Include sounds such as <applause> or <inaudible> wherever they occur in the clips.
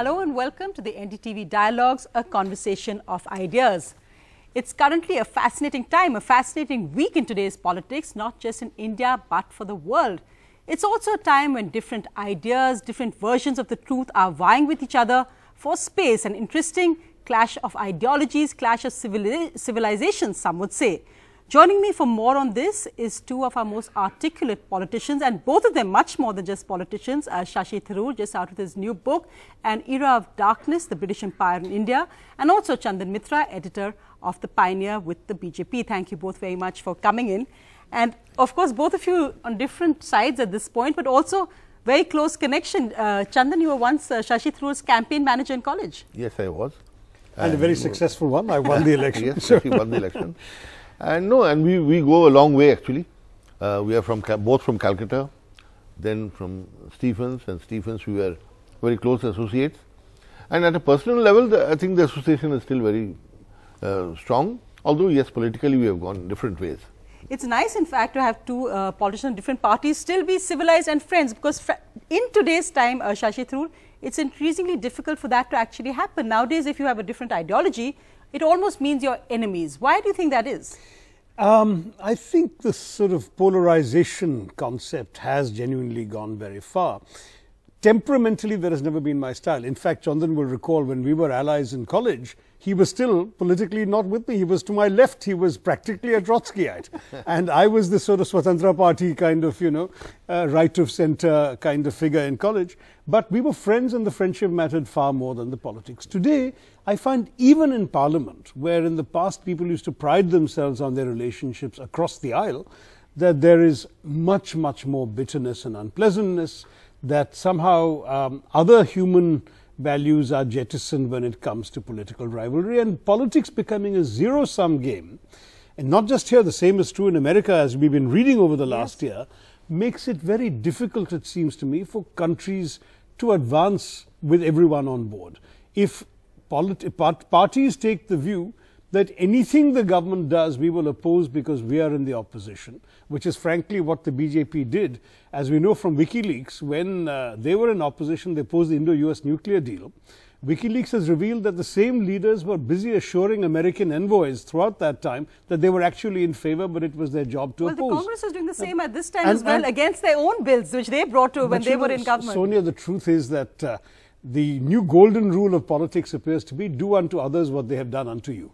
Hello and welcome to the NDTV Dialogues, a conversation of ideas. It's currently a fascinating time, a fascinating week in today's politics, not just in India but for the world. It's also a time when different ideas, different versions of the truth are vying with each other for space, an interesting clash of ideologies, clash of civilizations, some would say. Joining me for more on this is two of our most articulate politicians and both of them much more than just politicians. Uh, Shashi Tharoor just out with his new book, An Era of Darkness, The British Empire in India and also Chandan Mitra, editor of The Pioneer with the BJP. Thank you both very much for coming in. And of course, both of you on different sides at this point, but also very close connection. Uh, Chandan, you were once uh, Shashi Tharoor's campaign manager in college. Yes, I was. And, and a very successful one. I won the <laughs> election. yes, he won the election. <laughs> And no, and we, we go a long way actually. Uh, we are from both from Calcutta, then from Stephens, and Stephens we were very close associates. And at a personal level, the, I think the association is still very uh, strong. Although yes, politically we have gone different ways. It's nice, in fact, to have two uh, politicians different parties still be civilized and friends because fr in today's time, uh, Shashi it's increasingly difficult for that to actually happen. Nowadays, if you have a different ideology, it almost means you're enemies. Why do you think that is? Um, I think the sort of polarization concept has genuinely gone very far. Temperamentally, that has never been my style. In fact, Chandan will recall when we were allies in college, he was still politically not with me. He was to my left. He was practically a Trotskyite. <laughs> and I was the sort of Swatantra Party kind of, you know, uh, right of center kind of figure in college. But we were friends and the friendship mattered far more than the politics. Today, I find even in Parliament, where in the past people used to pride themselves on their relationships across the aisle, that there is much, much more bitterness and unpleasantness, that somehow um, other human values are jettisoned when it comes to political rivalry and politics becoming a zero sum game. And not just here, the same is true in America, as we've been reading over the last yes. year, makes it very difficult, it seems to me, for countries to advance with everyone on board. If parties take the view that anything the government does, we will oppose because we are in the opposition, which is frankly what the BJP did. As we know from WikiLeaks, when uh, they were in opposition, they opposed the Indo-US nuclear deal. WikiLeaks has revealed that the same leaders were busy assuring American envoys throughout that time that they were actually in favor, but it was their job to well, oppose. Well, the Congress is doing the same at this time and, as well against their own bills, which they brought to when they were in government. Sonia, the truth is that uh, the new golden rule of politics appears to be do unto others what they have done unto you.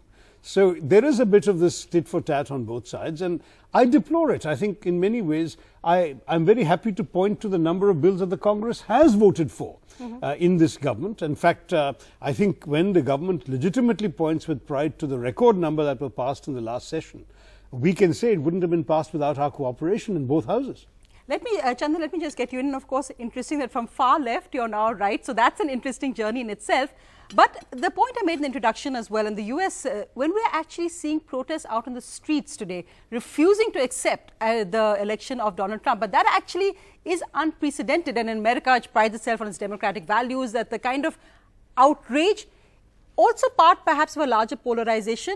So there is a bit of this tit for tat on both sides, and I deplore it. I think in many ways, I, am very happy to point to the number of bills that the Congress has voted for mm -hmm. uh, in this government. In fact, uh, I think when the government legitimately points with pride to the record number that were passed in the last session, we can say it wouldn't have been passed without our cooperation in both houses. Let me, uh, Chandan, let me just get you in. Of course, interesting that from far left, you're now right. So that's an interesting journey in itself. But the point I made in the introduction as well, in the US, uh, when we're actually seeing protests out in the streets today, refusing to accept uh, the election of Donald Trump, but that actually is unprecedented. And in America, it prides itself on its democratic values, that the kind of outrage, also part perhaps of a larger polarization,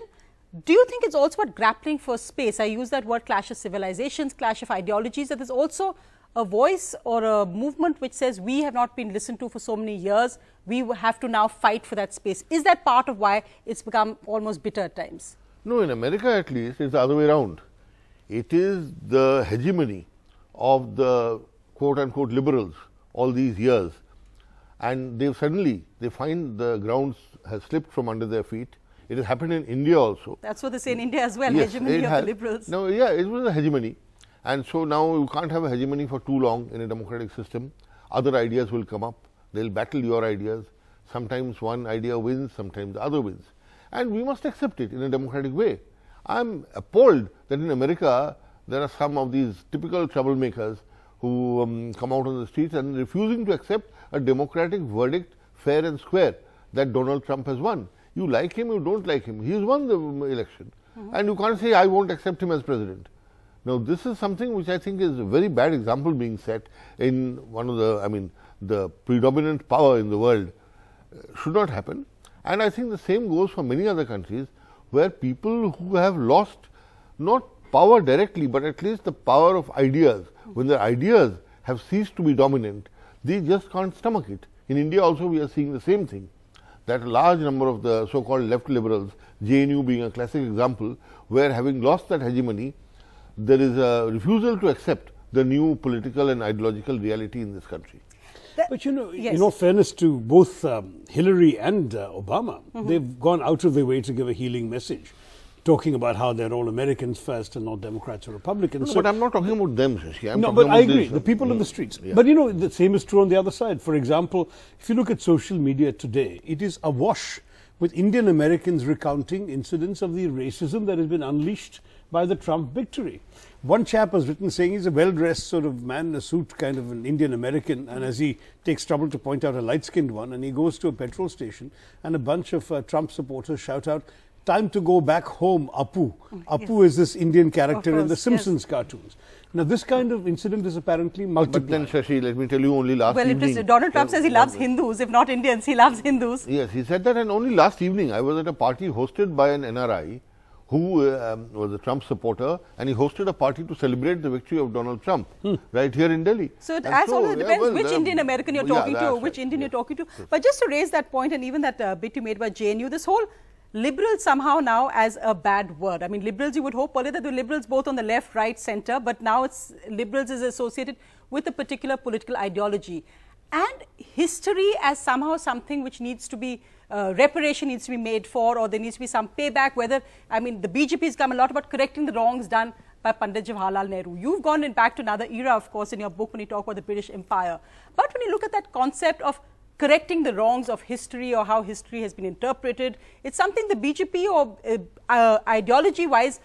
do you think it's also about grappling for space? I use that word clash of civilizations, clash of ideologies, that there's also a voice or a movement which says we have not been listened to for so many years, we have to now fight for that space. Is that part of why it's become almost bitter at times? No, in America at least, it's the other way around. It is the hegemony of the quote unquote liberals all these years and they've suddenly they find the grounds has slipped from under their feet it has happened in India also. That's what they say in India as well, yes, hegemony of has, the liberals. No, yeah, it was a hegemony. And so now you can't have a hegemony for too long in a democratic system. Other ideas will come up. They'll battle your ideas. Sometimes one idea wins, sometimes the other wins. And we must accept it in a democratic way. I'm appalled that in America there are some of these typical troublemakers who um, come out on the streets and refusing to accept a democratic verdict fair and square that Donald Trump has won. You like him, you don't like him. He has won the election. Mm -hmm. And you can't say, I won't accept him as president. Now, this is something which I think is a very bad example being set in one of the, I mean, the predominant power in the world uh, should not happen. And I think the same goes for many other countries where people who have lost not power directly, but at least the power of ideas, when their ideas have ceased to be dominant, they just can't stomach it. In India also we are seeing the same thing. That a large number of the so called left liberals, JNU being a classic example, where having lost that hegemony, there is a refusal to accept the new political and ideological reality in this country. But you know, Yes. in all fairness to both um, Hillary and uh, Obama, Mm-hmm. they've gone out of their way to give a healing message, talking about how they're all Americans first and not Democrats or Republicans. No, So- but I'm not talking about them, Shashi. I'm no, talking but about I agree. this, The uh, people on mm, the streets. yeah. But you know, the same is true on the other side. For example, if you look at social media today, it is awash with Indian Americans recounting incidents of the racism that has been unleashed by the Trump victory. One chap has written saying he's a well dressed sort of man in a suit, kind of an Indian American, and as he takes trouble to point out a light skinned one, and he goes to a petrol station, and a bunch of uh, Trump supporters shout out, Time to go back home, Apu. Apu is this Indian character in the course, yes. Simpsons cartoons. Now, this kind of incident is apparently multiplied. But then, Shashi, let me tell you only last Well, evening. interesting. Donald Trump uh, says he loves Hindus, if not Indians, he loves Hindus. Yes, he said that, and only last evening I was at a party hosted by an NRI who uh, um, was a Trump supporter, and he hosted a party to celebrate the victory of Donald Trump right here in Delhi. So it And as so, always yeah, depends well, which uh, Indian American you're yeah, talking to, that's or which Indian yes. you're talking to. But just to raise that point, and even that uh, bit you made about JNU, this whole liberal somehow now as a bad word. I mean, liberals you would hope earlier that the liberals both on the left, right, center, but now it's liberals is associated with a particular political ideology. And history as somehow something which needs to be uh, reparation needs to be made for, or there needs to be some payback. Whether I mean, the BJP has come a lot about correcting the wrongs done by Pandit Jawaharlal Nehru. You've gone back to another era, of course, in your book when you talk about the British Empire. But when you look at that concept of correcting the wrongs of history or how history has been interpreted, it's something the BJP or uh, uh, ideology-wise,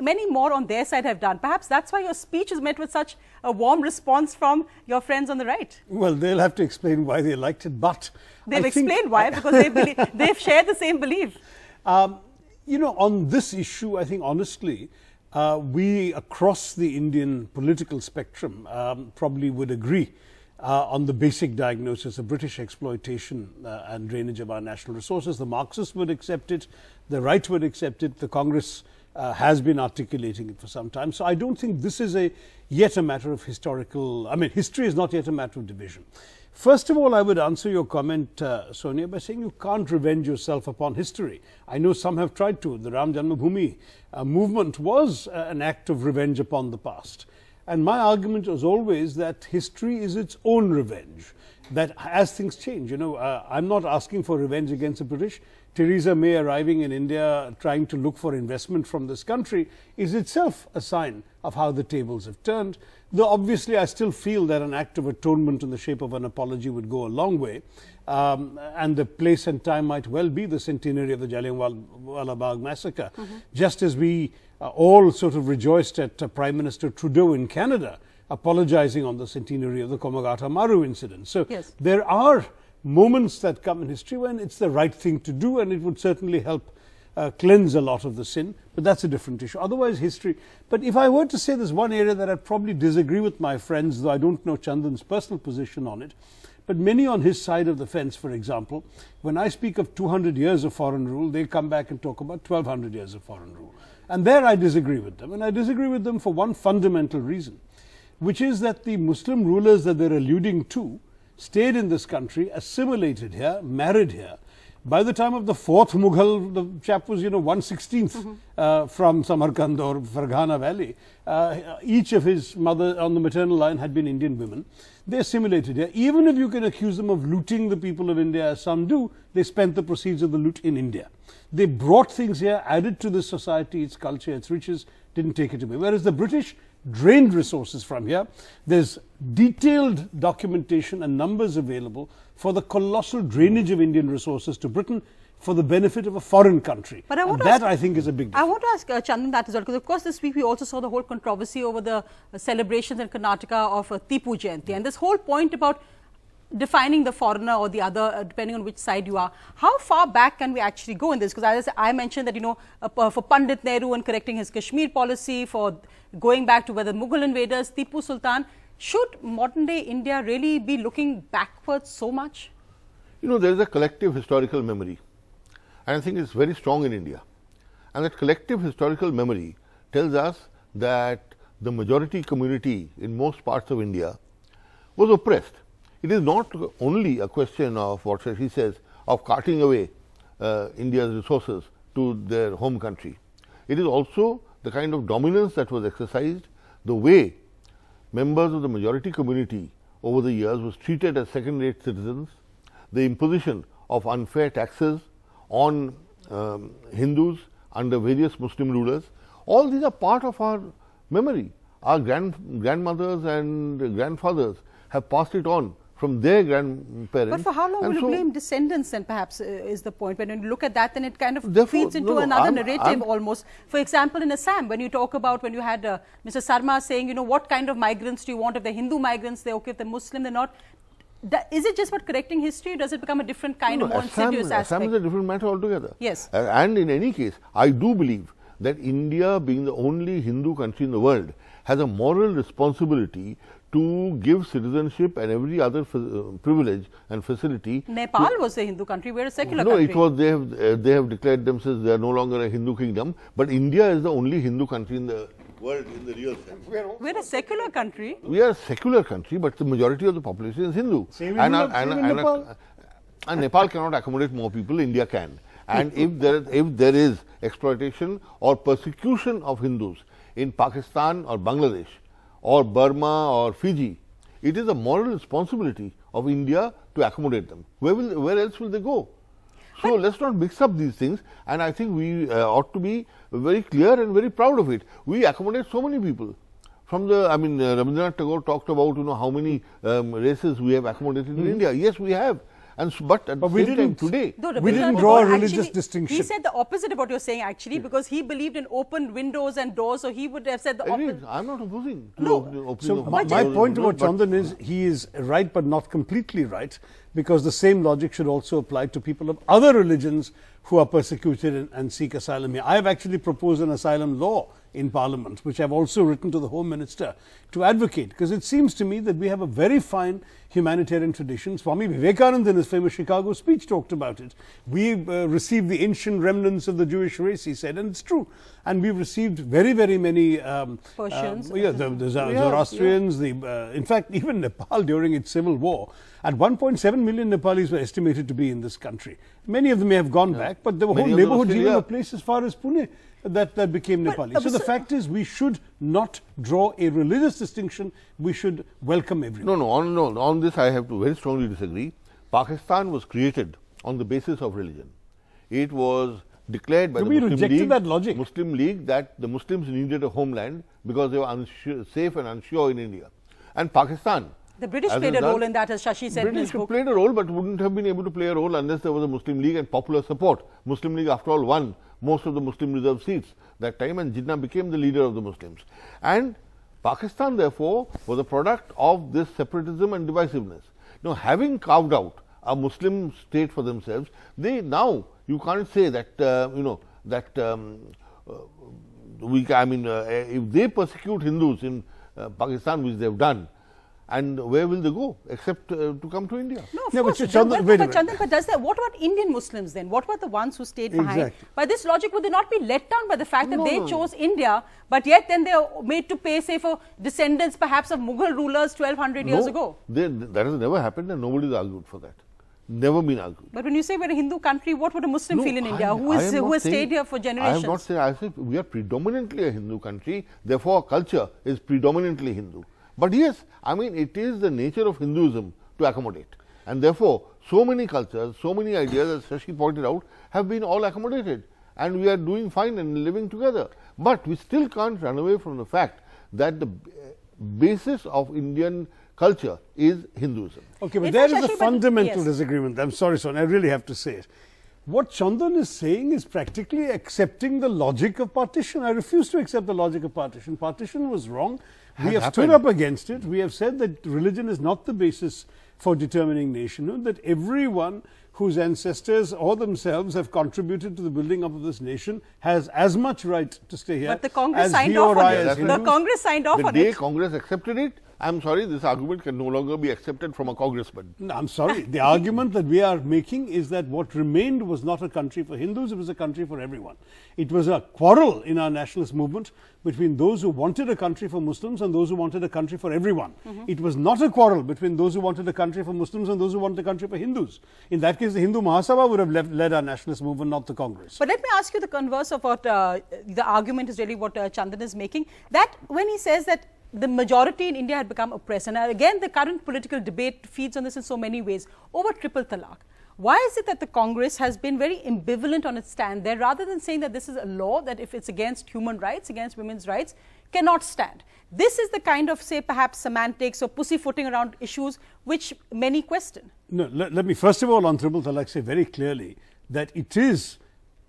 many more on their side have done. Perhaps that's why your speech is met with such a warm response from your friends on the right. Well, they'll have to explain why they liked it, but They've I think- explained why because they believe, <laughs> they've shared the same belief. Um, you know, on this issue, I think honestly, uh, we across the Indian political spectrum um, probably would agree uh, on the basic diagnosis of British exploitation uh, and drainage of our national resources. The Marxists would accept it, the right would accept it, the Congress uh, has been articulating it for some time. So I don't think this is a yet a matter of historical. I mean, history is not yet a matter of division. First of all, I would answer your comment, uh, Sonia, by saying you can't revenge yourself upon history. I know some have tried to. The Ram Janmabhoomi uh, movement was uh, an act of revenge upon the past. And my argument was always that history is its own revenge. That as things change, you know, uh, I'm not asking for revenge against the British. Theresa May arriving in India, trying to look for investment from this country, is itself a sign of how the tables have turned. Though obviously, I still feel that an act of atonement in the shape of an apology would go a long way. Um, and the place and time might well be the centenary of the Jallianwala Bagh massacre. Just as we uh, all sort of rejoiced at uh, Prime Minister Trudeau in Canada apologizing on the centenary of the Komagata Maru incident. So Yes. there are moments that come in history when it's the right thing to do, and it would certainly help uh, cleanse a lot of the sin. But that's a different issue. Otherwise, history. But if I were to say there's one area that I'd probably disagree with my friends, though I don't know Chandan's personal position on it. But many on his side of the fence, for example, when I speak of 200 years of foreign rule, they come back and talk about 1200 years of foreign rule. And there I disagree with them. And I disagree with them for one fundamental reason, which is that the Muslim rulers that they're alluding to stayed in this country, assimilated here, married here. By the time of the fourth Mughal, the chap was, you know, 116th uh, from Samarkand or Ferghana Valley. Uh, each of his mother on the maternal line had been Indian women. They assimilated here. Even if you can accuse them of looting the people of India, as some do, they spent the proceeds of the loot in India. They brought things here, added to this society, its culture, its riches, didn't take it away. Whereas the British drained resources from here. There's detailed documentation and numbers available for the colossal drainage of Indian resources to Britain for the benefit of a foreign country. But I want to that, ask- I think, is a big I want to ask uh, Chandan that as well, because of course this week we also saw the whole controversy over the uh, celebrations in Karnataka of uh, Tipu Jayanti, and this whole point about defining the foreigner or the other, uh, depending on which side you are. How far back can we actually go in this? Because as I mentioned that you know uh, for Pandit Nehru and correcting his Kashmir policy, for going back to whether Mughal invaders, Tipu Sultan, should modern day India really be looking backwards so much? You know, there is a collective historical memory, and I think it's very strong in India. And that collective historical memory tells us that the majority community in most parts of India was oppressed. It is not only a question of what he says of carting away uh, India's resources to their home country. It is also the kind of dominance that was exercised, the way members of the majority community over the years was treated as second rate citizens, the imposition of unfair taxes on um, Hindus under various Muslim rulers, all these are part of our memory. Our grand, grandmothers and grandfathers have passed it on from their grandparents. But for how long will so you blame descendants then perhaps uh, is the point. When you look at that then it kind of feeds into no, another I'm, narrative I'm almost. For example, in Assam, when you talk about when you had uh, Mr. Sarma saying, you know, what kind of migrants do you want? If they're Hindu migrants, they're okay. If they're Muslim, they're not. Is it just about correcting history? does it become a different kind no, of more Assam, insidious aspect? Assam is a different matter altogether. Yes. Uh, and in any case, I do believe that India being the only Hindu country in the world has a moral responsibility to give citizenship and every other uh, privilege and facility. Nepal was a Hindu country, we are a secular no, country. it was, they have, uh, they have declared themselves, they are no longer a Hindu kingdom, but India is the only Hindu country in the world in the real sense. We are, we are a secular country. We are a secular country, but the majority of the population is Hindu. Same and, and, and, and, Nepal. and Nepal cannot accommodate more people, India can. And if there, if there is exploitation or persecution of Hindus in Pakistan or Bangladesh or Burma or Fiji, it is a moral responsibility of India to accommodate them. Where will where else will they go? So but let's not mix up these things, and I think we uh, ought to be very clear and very proud of it. We accommodate so many people. From the, I mean, uh, Rabindranath Tagore talked about you know how many um, races we have accommodated mm -hmm. in India. Yes, we have. And so, but at but the same time today, no, we didn't draw a religious actually, distinction. He said the opposite of what you're saying actually yeah. because he believed in open windows and doors, so he would have said the opposite. I'm not opposing. no. so my, my point about Chandan is he is right but not completely right because the same logic should also apply to people of other religions who are persecuted and, and seek asylum here. I have actually proposed an asylum law in Parliament, which I've also written to the Home Minister to advocate, because it seems to me that we have a very fine humanitarian tradition. Swami Vivekananda in his famous Chicago speech talked about it. We uh, received the ancient remnants of the Jewish race, he said, and it's true. And we've received very, very many um, Persians. Um, yeah, the, the Zoroastrians, yeah. the, uh, in fact, <laughs> even Nepal during its civil war. At 1.7 million Nepalis were estimated to be in this country. Many of them may have gone yeah. back, but the whole neighborhood, even a place as far as Pune, that, that became Nepali. But, so the fact is, we should not draw a religious distinction. We should welcome everyone. No, no, on, no, on this I have to very strongly disagree. Pakistan was created on the basis of religion. It was declared by so the Muslim League, that logic. Muslim League that the Muslims needed a homeland because they were safe and unsure in India. And Pakistan the British played a role in that, as Shashi said British played a role, but wouldn't have been able to play a role unless there was a Muslim League and popular support. Muslim League, after all, won most of the Muslim reserve seats that time and Jinnah became the leader of the Muslims. And Pakistan therefore was a product of this separatism and divisiveness. Now having carved out a Muslim state for themselves, they now you can't say that uh, you know that um, uh, we I mean uh, if they persecute Hindus in uh, Pakistan which they have done and where will they go except uh, to come to India? No, of yeah, course. But, Chandan, but, but, Chandan, but does that, what about Indian Muslims then? What about the ones who stayed behind? Exactly. By this logic, would they not be let down by the fact that no, they no, chose India, but yet then they are made to pay, say, for descendants perhaps of Mughal rulers 1200 no, years ago? They, that has never happened and nobody has argued for that. Never been argued. But when you say we're a Hindu country, what would a Muslim feel in I, India who, is, who has saying, stayed here for generations? I have not said, I said we are predominantly a Hindu country, therefore our culture is predominantly Hindu. But yes, I mean it is the nature of Hinduism to accommodate and therefore, so many cultures, so many ideas as Shashi pointed out have been all accommodated and we are doing fine and living together. But we still can't run away from the fact that the basis of Indian culture is Hinduism. Okay, but there is a fundamental yes. disagreement. I'm sorry, son, I really have to say it. What Chandan is saying is practically accepting the logic of partition. I refuse to accept the logic of partition. Partition was wrong. We have happened. stood up against it. We have said that religion is not the basis for determining nationhood, that everyone whose ancestors or themselves have contributed to the building up of this nation has as much right to stay here. But the Congress signed off on it. The Congress signed off the on it. The day Congress accepted it, I'm sorry, this argument can no longer be accepted from a congressman. No, I'm sorry. the argument that we are making is that what remained was not a country for Hindus, it was a country for everyone. It was a quarrel in our nationalist movement between those who wanted a country for Muslims and those who wanted a country for everyone. Mm-hmm. It was not a quarrel between those who wanted a country for Muslims and those who wanted a country for Hindus. In that case, the Hindu Mahasabha would have led, led our nationalist movement, not the Congress. But let me ask you the converse of what uh, the argument is really what uh, Chandan is making. That when he says that the majority in India had become oppressed, and again the current political debate feeds on this in so many ways over triple talaq. Why is it that the Congress has been very ambivalent on its stand there rather than saying that this is a law that if it's against human rights, against women's rights, cannot stand? This is the kind of, say, perhaps semantics or pussyfooting around issues which many question. No, let, let me first of all on triple talaq say very clearly that it is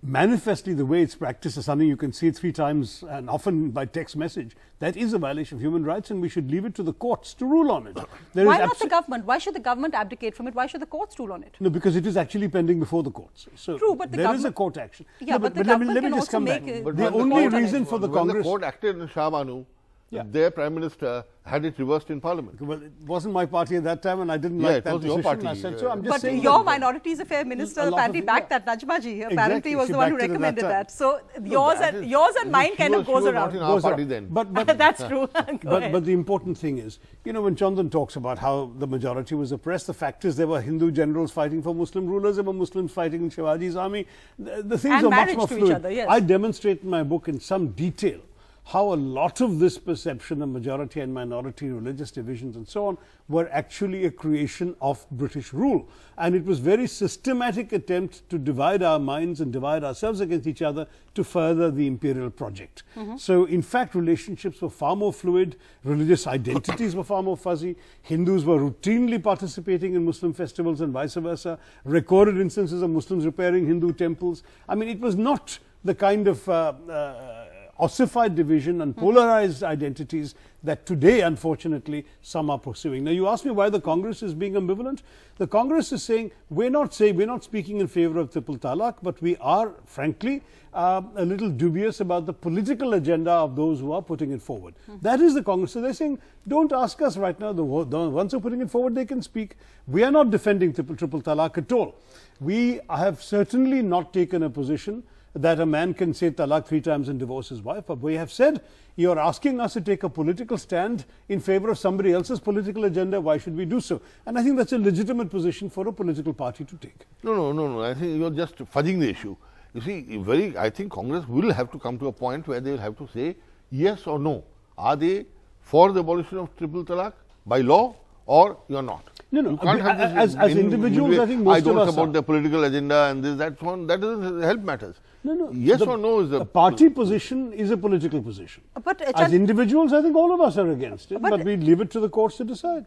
manifestly the way it's practiced is something you can see three times and often by text message. That is a violation of human rights and we should leave it to the courts to rule on it. There Why is not the government? Why should the government abdicate from it? Why should the courts rule on it? No, because it is actually pending before the courts. So True, but the there is a court action. Yeah, No, but the let me, government let me can just also come back. make a- But the only court reason for the when Congress. the court acted in Shah Bano, Yeah. their prime minister had it reversed in parliament. well, it wasn't my party at that time, and I didn't Yeah, like it that was your decision. I said, so I'm just But saying your that- Minorities Affair Minister A lot apparently backed yeah. that. Najmaji apparently Exactly, was she the one who backed it at that recommended that. So yours that and is- yours and mine kind was- of she goes was not around. in our Goes party around. then. But, but <laughs> That's true. <laughs> But, but the important thing is, you know, when Chandan talks about how the majority was oppressed, the fact is there were Hindu generals fighting for Muslim rulers, there were Muslims fighting in Shivaji's army. The, the things And are much more to each fluid. other, yes. I demonstrate in my book in some detail how a lot of this perception of majority and minority religious divisions and so on were actually a creation of British rule. And it was very systematic attempt to divide our minds and divide ourselves against each other to further the imperial project. So in fact, relationships were far more fluid, religious identities were far more fuzzy, Hindus were routinely participating in Muslim festivals and vice versa, recorded instances of Muslims repairing Hindu temples. I mean, it was not the kind of uh, uh, ossified division and polarized identities that today, unfortunately, some are pursuing. Now, you ask me why the Congress is being ambivalent. The Congress is saying we're not saying we're not speaking in favor of triple talaq, but we are, frankly, uh, a little dubious about the political agenda of those who are putting it forward. That is the Congress. So they're saying, don't ask us right now. The, the ones who are putting it forward, they can speak. We are not defending triple, triple talaq at all. We have certainly not taken a position that a man can say talaq three times and divorce his wife. But we have said you're asking us to take a political stand in favor of somebody else's political agenda. Why should we do so? And I think that's a legitimate position for a political party to take. No, no, no, no. I think you're just fudging the issue. You see, very, I think Congress will have to come to a point where they will have to say yes or no. Are they for the abolition of triple talaq by law or you're not? No, no. You can't have this As- as in- individuals, midway, I think most I of don't us support are. the political agenda and this, that, one. That doesn't help matters. No, no. Yes The- or no is the a party position is a political position. But, As individuals, I think all of us are against it, But- but we leave it to the courts to decide.